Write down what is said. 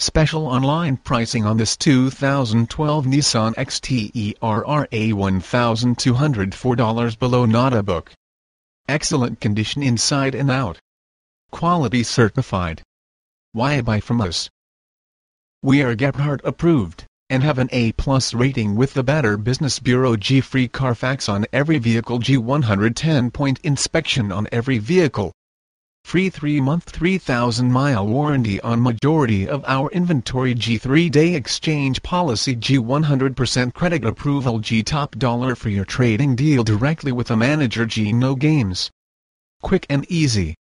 Special online pricing on this 2012 Nissan XTERRA $1,204 below Nada book. Excellent condition inside and out. Quality certified. Why buy from us? We are Gephardt approved, and have an A-plus rating with the Better Business Bureau G-Free Carfax on every vehicle G110-point inspection on every vehicle. Free 3-month 3,000-mile warranty on majority of our inventory G3-day exchange policy G100% credit approval G top dollar for your trading deal directly with a manager G no games. Quick and easy.